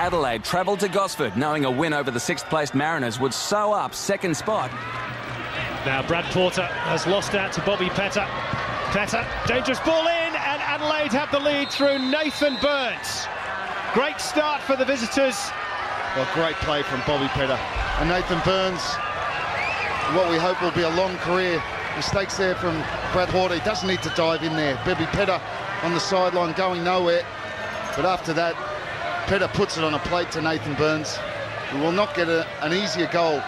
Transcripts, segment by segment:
Adelaide travelled to Gosford knowing a win over the sixth-placed Mariners would sew up second spot. Now Brad Porter has lost out to Bobby Petta. Petta, dangerous ball in, and Adelaide have the lead through Nathan Burns. Great start for the visitors. Well, great play from Bobby Petta. And Nathan Burns, what we hope will be a long career. Mistakes there from Brad Porter. He doesn't need to dive in there. Bobby Petta on the sideline going nowhere. But after that, Petta puts it on a plate to Nathan Burns, who will not get a, an easier goal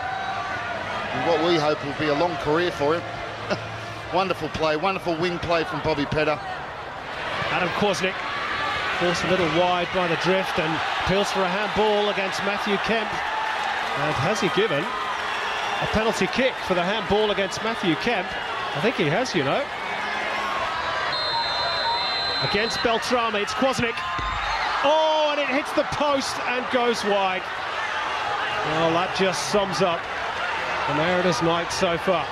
what we hope will be a long career for him. wonderful play, wonderful wing play from Bobby Petta. Adam Kwasnik forced a little wide by the drift and appeals for a handball against Matthew Kemp. And has he given a penalty kick for the handball against Matthew Kemp? I think he has, you know. Against Beltrame, it's Kwasnik. Oh, and it hits the post and goes wide. Well, that just sums up the Mariners' night so far.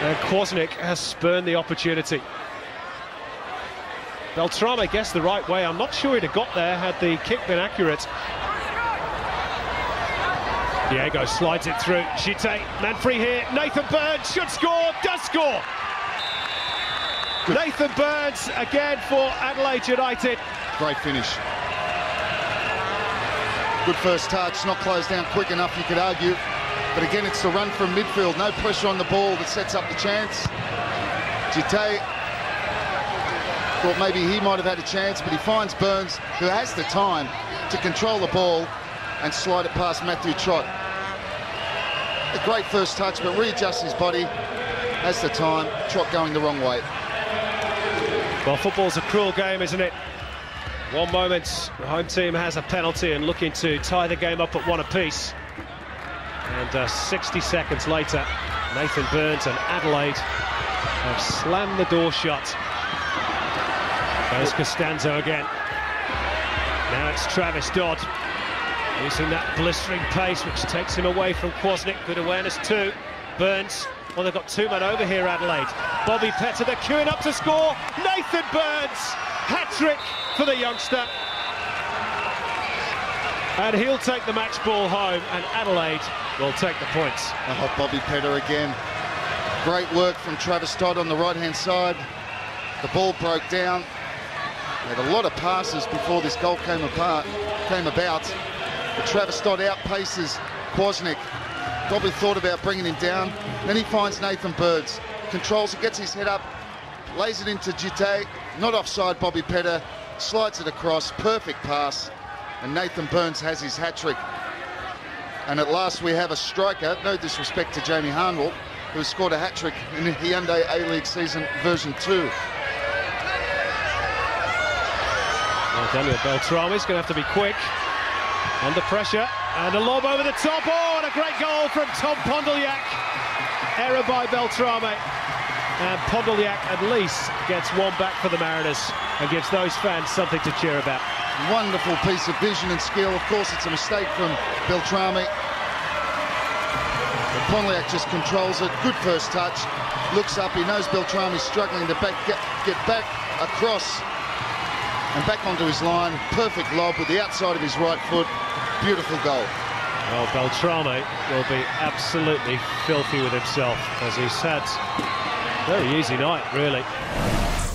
And Kwasnik has spurned the opportunity. Beltrame guessed the right way. I'm not sure he'd have got there had the kick been accurate. Diego slides it through. Djite, man free here. Nathan Burns should score, does score. Nathan Burns again for Adelaide United. Great finish. Good first touch, not closed down quick enough, you could argue. But again, it's the run from midfield. No pressure on the ball that sets up the chance. Djite thought maybe he might have had a chance, but he finds Burns, who has the time to control the ball and slide it past Matthew Trott. A great first touch, but readjusts his body, has the time, Trott going the wrong way. Well, football's a cruel game, isn't it? One moment, the home team has a penalty and looking to tie the game up at one apiece. And uh, 60 seconds later, Nathan Burns and Adelaide have slammed the door shut. There's Costanzo again. Now it's Travis Dodd. Using that blistering pace, which takes him away from Kwasnik. Good awareness too. Burns. Well, they've got two men over here, Adelaide. Bobby Petta, they're queuing up to score. Nathan Burns, hat-trick for the youngster. And he'll take the match ball home, and Adelaide will take the points. Oh, Bobby Petta again. Great work from Travis Dodd on the right-hand side. The ball broke down. Had a lot of passes before this goal came apart, came about. But Travis Dodd outpaces Kwasnik. Probably thought about bringing him down. Then he finds Nathan Burns. Controls it, gets his head up, lays it into Djite. Not offside, Bobby Petta. Slides it across, perfect pass. And Nathan Burns has his hat-trick. And at last we have a striker, no disrespect to Jamie Harnwell, who scored a hat-trick in the Hyundai A-League season version 2. Well, Daniel Beltrame is going to have to be quick. Under pressure, and a lob over the top. Oh, and a great goal from Tom Pondeljak. Error by Beltrame. And Pondeljak at least gets one back for the Mariners and gives those fans something to cheer about. Wonderful piece of vision and skill. Of course, it's a mistake from Beltrame. But Pondeljak just controls it. Good first touch. Looks up. He knows Beltrame's struggling to back, get, get back across and back onto his line. Perfect lob with the outside of his right foot. Beautiful goal. Well, Beltrame will be absolutely filthy with himself as he's had a very easy night, really.